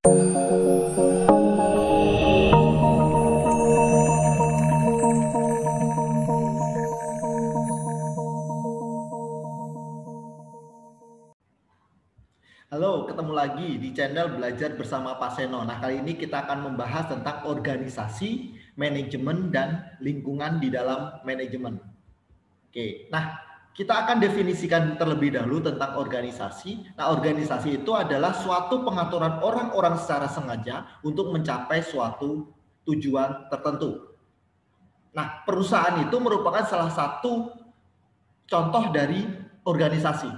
Halo, ketemu lagi di channel Belajar Bersama Pak Seno. Nah, kali ini kita akan membahas tentang organisasi, manajemen, dan lingkungan di dalam manajemen. Oke, nah kita akan definisikan terlebih dahulu tentang organisasi. Nah, organisasi itu adalah suatu pengaturan orang-orang secara sengaja untuk mencapai suatu tujuan tertentu. Nah, perusahaan itu merupakan salah satu contoh dari organisasi.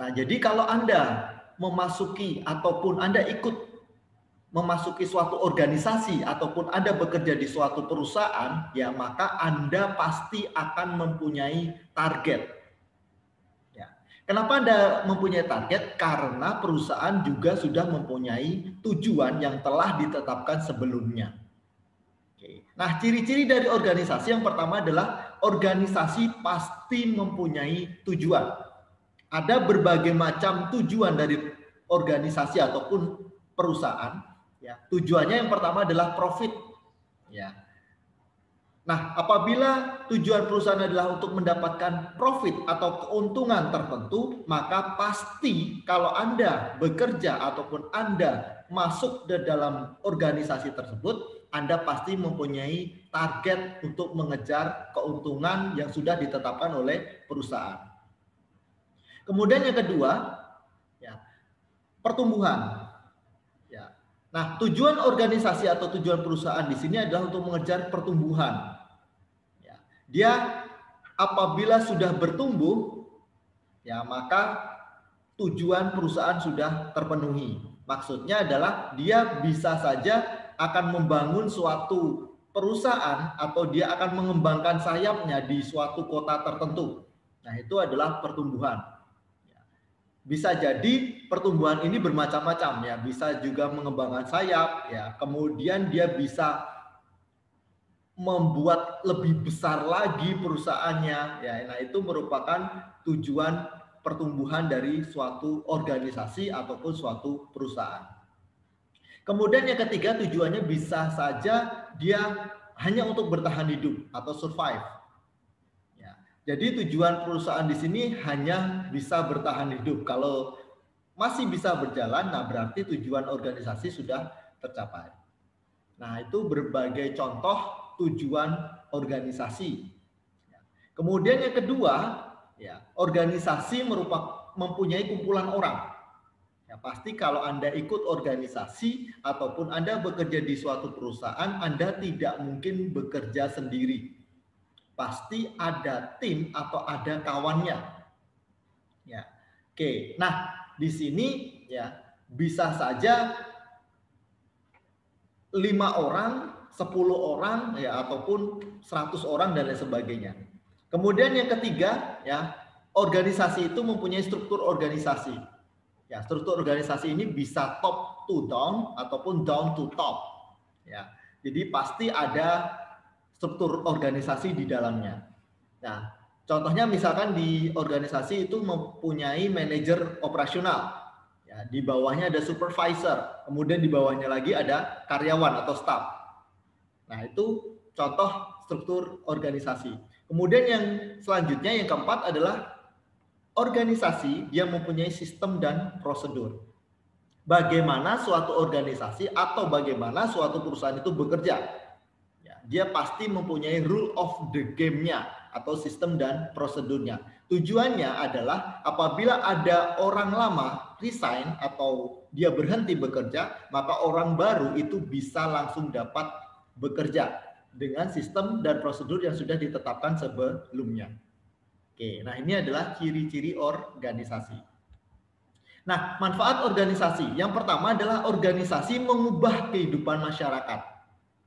Nah, jadi kalau Anda memasuki ataupun Anda ikut memasuki suatu organisasi ataupun Anda bekerja di suatu perusahaan, ya maka Anda pasti akan mempunyai target. Kenapa Anda mempunyai target? Karena perusahaan juga sudah mempunyai tujuan yang telah ditetapkan sebelumnya. Nah, ciri-ciri dari organisasi yang pertama adalah organisasi pasti mempunyai tujuan ada berbagai macam tujuan dari organisasi ataupun perusahaan. Ya, tujuannya yang pertama adalah profit. Ya. Nah, apabila tujuan perusahaan adalah untuk mendapatkan profit atau keuntungan tertentu, maka pasti kalau Anda bekerja ataupun Anda masuk ke dalam organisasi tersebut, Anda pasti mempunyai target untuk mengejar keuntungan yang sudah ditetapkan oleh perusahaan. Kemudian yang kedua, ya, pertumbuhan. Ya. Nah, tujuan organisasi atau tujuan perusahaan di sini adalah untuk mengejar pertumbuhan. Ya. Dia apabila sudah bertumbuh, ya maka tujuan perusahaan sudah terpenuhi. Maksudnya adalah dia bisa saja akan membangun suatu perusahaan atau dia akan mengembangkan sayapnya di suatu kota tertentu. Nah, itu adalah pertumbuhan bisa jadi pertumbuhan ini bermacam-macam ya bisa juga mengembangkan sayap ya kemudian dia bisa membuat lebih besar lagi perusahaannya ya nah itu merupakan tujuan pertumbuhan dari suatu organisasi ataupun suatu perusahaan kemudian yang ketiga tujuannya bisa saja dia hanya untuk bertahan hidup atau survive jadi tujuan perusahaan di sini hanya bisa bertahan hidup. Kalau masih bisa berjalan, nah berarti tujuan organisasi sudah tercapai. Nah, itu berbagai contoh tujuan organisasi. Kemudian yang kedua, ya, organisasi merupakan mempunyai kumpulan orang. Ya, pasti kalau Anda ikut organisasi ataupun Anda bekerja di suatu perusahaan, Anda tidak mungkin bekerja sendiri pasti ada tim atau ada kawannya. Ya. Oke, nah di sini ya bisa saja lima orang, sepuluh orang ya ataupun seratus orang dan lain sebagainya. Kemudian yang ketiga ya organisasi itu mempunyai struktur organisasi. Ya, struktur organisasi ini bisa top to down ataupun down to top. Ya. Jadi pasti ada struktur organisasi di dalamnya. Nah, contohnya misalkan di organisasi itu mempunyai manajer operasional. Ya, di bawahnya ada supervisor, kemudian di bawahnya lagi ada karyawan atau staff. Nah, itu contoh struktur organisasi. Kemudian yang selanjutnya yang keempat adalah organisasi yang mempunyai sistem dan prosedur. Bagaimana suatu organisasi atau bagaimana suatu perusahaan itu bekerja dia pasti mempunyai rule of the game-nya atau sistem dan prosedurnya. Tujuannya adalah apabila ada orang lama resign atau dia berhenti bekerja, maka orang baru itu bisa langsung dapat bekerja dengan sistem dan prosedur yang sudah ditetapkan sebelumnya. Oke, nah ini adalah ciri-ciri organisasi. Nah, manfaat organisasi yang pertama adalah organisasi mengubah kehidupan masyarakat.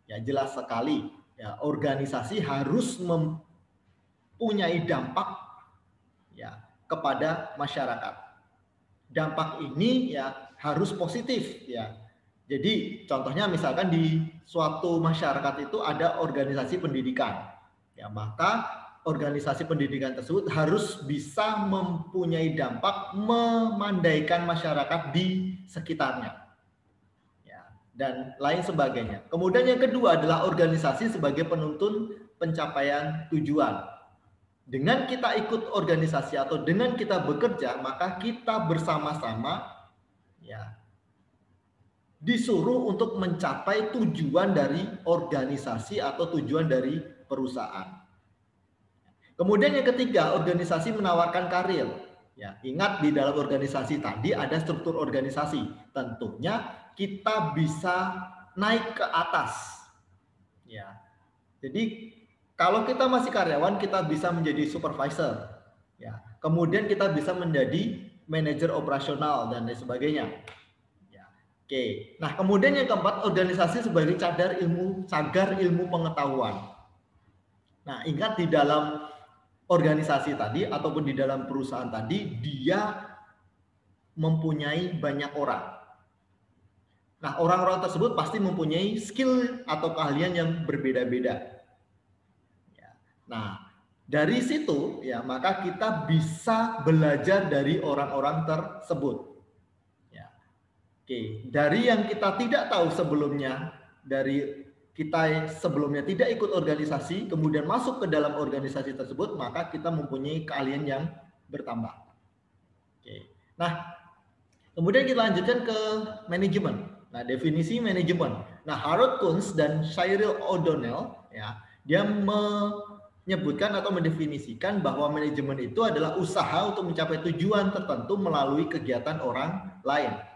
Ya jelas sekali ya organisasi harus mempunyai dampak ya kepada masyarakat. Dampak ini ya harus positif ya. Jadi contohnya misalkan di suatu masyarakat itu ada organisasi pendidikan. Ya, maka organisasi pendidikan tersebut harus bisa mempunyai dampak memandaikan masyarakat di sekitarnya dan lain sebagainya. Kemudian yang kedua adalah organisasi sebagai penuntun pencapaian tujuan. Dengan kita ikut organisasi atau dengan kita bekerja, maka kita bersama-sama ya disuruh untuk mencapai tujuan dari organisasi atau tujuan dari perusahaan. Kemudian yang ketiga, organisasi menawarkan karir. Ya, ingat di dalam organisasi tadi ada struktur organisasi. Tentunya kita bisa naik ke atas. Ya. Jadi kalau kita masih karyawan kita bisa menjadi supervisor. Ya. Kemudian kita bisa menjadi manajer operasional dan lain sebagainya. Oke. Nah, kemudian yang keempat organisasi sebagai cadar ilmu cagar ilmu pengetahuan. Nah, ingat di dalam organisasi tadi ataupun di dalam perusahaan tadi dia mempunyai banyak orang Nah, orang-orang tersebut pasti mempunyai skill atau keahlian yang berbeda-beda. Ya. Nah, dari situ ya maka kita bisa belajar dari orang-orang tersebut. Oke, dari yang kita tidak tahu sebelumnya, dari kita sebelumnya tidak ikut organisasi, kemudian masuk ke dalam organisasi tersebut, maka kita mempunyai keahlian yang bertambah. Oke. Nah, kemudian kita lanjutkan ke manajemen. Nah, definisi manajemen. Nah, Harold Kunz dan Cyril O'Donnell ya, dia menyebutkan atau mendefinisikan bahwa manajemen itu adalah usaha untuk mencapai tujuan tertentu melalui kegiatan orang lain.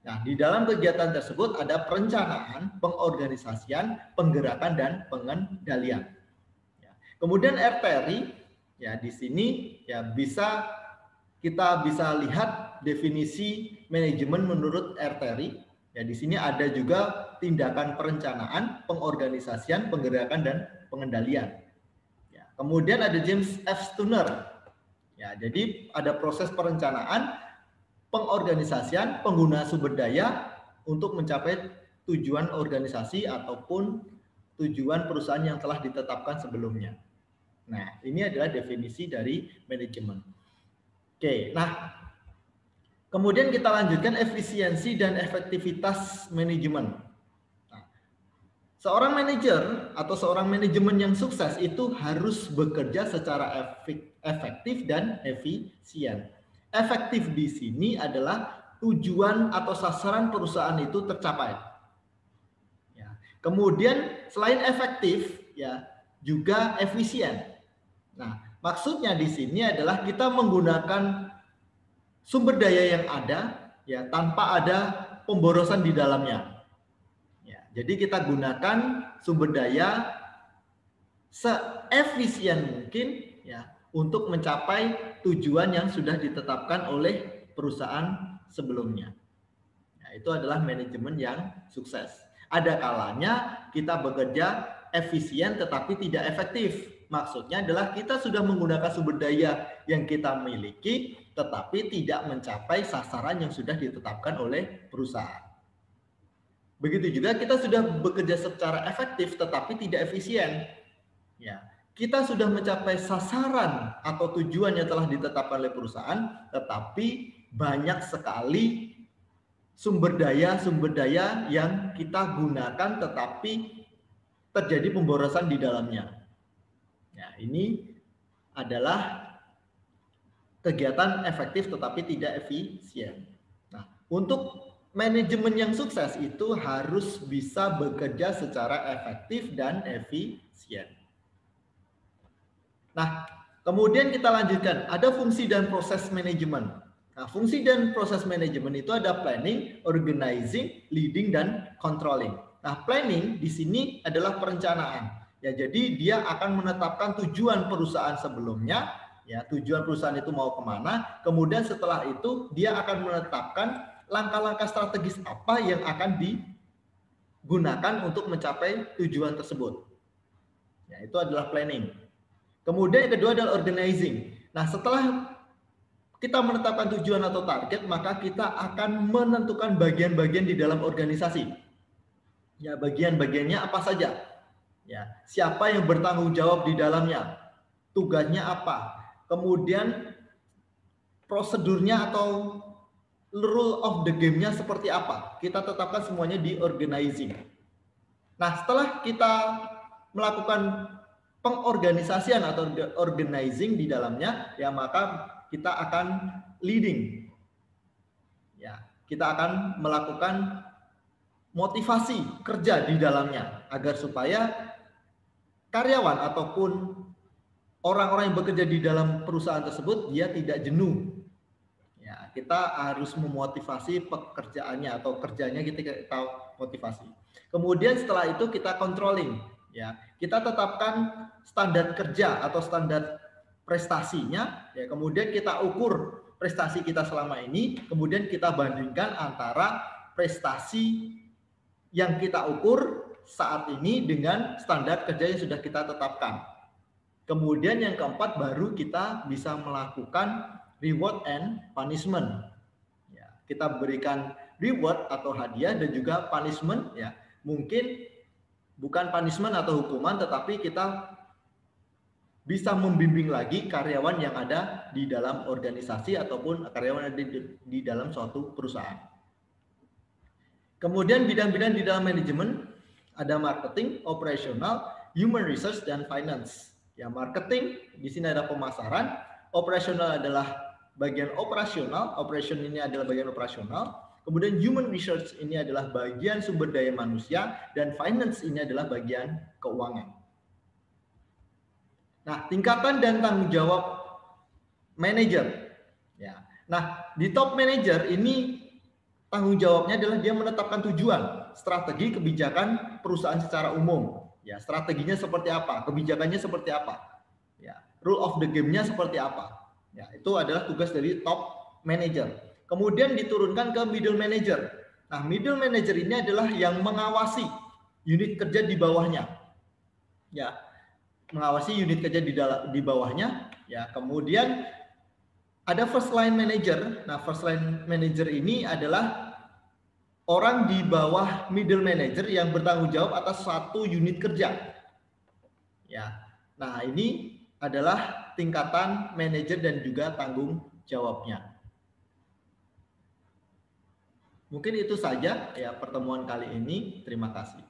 Nah, di dalam kegiatan tersebut ada perencanaan, pengorganisasian, penggerakan dan pengendalian. Ya. Kemudian R. Terry ya di sini ya bisa kita bisa lihat definisi manajemen menurut R. Terry Ya, di sini ada juga tindakan perencanaan, pengorganisasian, penggerakan dan pengendalian. Ya, kemudian ada James F. Stunner. Ya, jadi ada proses perencanaan, pengorganisasian, pengguna sumber daya untuk mencapai tujuan organisasi ataupun tujuan perusahaan yang telah ditetapkan sebelumnya. Nah, ini adalah definisi dari manajemen. Oke, nah Kemudian kita lanjutkan efisiensi dan efektivitas manajemen. Nah, seorang manajer atau seorang manajemen yang sukses itu harus bekerja secara efektif dan efisien. Efektif di sini adalah tujuan atau sasaran perusahaan itu tercapai. Ya. Kemudian selain efektif, ya juga efisien. Nah, maksudnya di sini adalah kita menggunakan sumber daya yang ada ya tanpa ada pemborosan di dalamnya. Ya, jadi kita gunakan sumber daya seefisien mungkin ya untuk mencapai tujuan yang sudah ditetapkan oleh perusahaan sebelumnya. Ya, itu adalah manajemen yang sukses. Ada kalanya kita bekerja efisien tetapi tidak efektif. Maksudnya adalah kita sudah menggunakan sumber daya yang kita miliki, tetapi tidak mencapai sasaran yang sudah ditetapkan oleh perusahaan. Begitu juga kita sudah bekerja secara efektif, tetapi tidak efisien. Ya, kita sudah mencapai sasaran atau tujuan yang telah ditetapkan oleh perusahaan, tetapi banyak sekali sumber daya sumber daya yang kita gunakan, tetapi terjadi pemborosan di dalamnya Ya, ini adalah kegiatan efektif tetapi tidak efisien. Nah, untuk manajemen yang sukses itu harus bisa bekerja secara efektif dan efisien. Nah, kemudian kita lanjutkan, ada fungsi dan proses manajemen. Nah, fungsi dan proses manajemen itu ada planning, organizing, leading, dan controlling. Nah, planning di sini adalah perencanaan. Ya, jadi dia akan menetapkan tujuan perusahaan sebelumnya, ya tujuan perusahaan itu mau ke mana. Kemudian setelah itu dia akan menetapkan langkah-langkah strategis apa yang akan digunakan untuk mencapai tujuan tersebut. Ya, itu adalah planning. Kemudian yang kedua adalah organizing. Nah, setelah kita menetapkan tujuan atau target, maka kita akan menentukan bagian-bagian di dalam organisasi. Ya, bagian-bagiannya apa saja? Ya, siapa yang bertanggung jawab di dalamnya? Tugasnya apa? Kemudian prosedurnya atau rule of the game-nya seperti apa. Kita tetapkan semuanya di organizing. Nah, setelah kita melakukan pengorganisasian atau organizing di dalamnya, ya maka kita akan leading. Ya, kita akan melakukan motivasi kerja di dalamnya agar supaya karyawan ataupun orang-orang yang bekerja di dalam perusahaan tersebut dia tidak jenuh Ya, kita harus memotivasi pekerjaannya atau kerjanya kita tahu motivasi. Kemudian setelah itu kita controlling, ya. Kita tetapkan standar kerja atau standar prestasinya, ya. Kemudian kita ukur prestasi kita selama ini, kemudian kita bandingkan antara prestasi yang kita ukur saat ini dengan standar kerja yang sudah kita tetapkan. Kemudian yang keempat baru kita bisa melakukan reward and punishment. Ya, kita berikan reward atau hadiah dan juga punishment ya. Mungkin bukan punishment atau hukuman tetapi kita bisa membimbing lagi karyawan yang ada di dalam organisasi ataupun karyawan ada di, di dalam suatu perusahaan. Kemudian bidang-bidang di dalam manajemen ada marketing, operasional, human resource dan finance. Ya, marketing di sini ada pemasaran, operasional adalah bagian operasional, operation ini adalah bagian operasional, kemudian human research ini adalah bagian sumber daya manusia, dan finance ini adalah bagian keuangan. Nah, tingkatan dan tanggung jawab manager. Ya. Nah, di top manager ini tanggung jawabnya adalah dia menetapkan tujuan, strategi, kebijakan perusahaan secara umum. Ya, strateginya seperti apa, kebijakannya seperti apa, ya, rule of the game-nya seperti apa. Ya, itu adalah tugas dari top manager. Kemudian diturunkan ke middle manager. Nah, middle manager ini adalah yang mengawasi unit kerja di bawahnya. Ya, mengawasi unit kerja di di bawahnya. Ya, kemudian ada first line manager. Nah, first line manager ini adalah orang di bawah middle manager yang bertanggung jawab atas satu unit kerja. Ya. Nah, ini adalah tingkatan manajer dan juga tanggung jawabnya. Mungkin itu saja ya pertemuan kali ini. Terima kasih.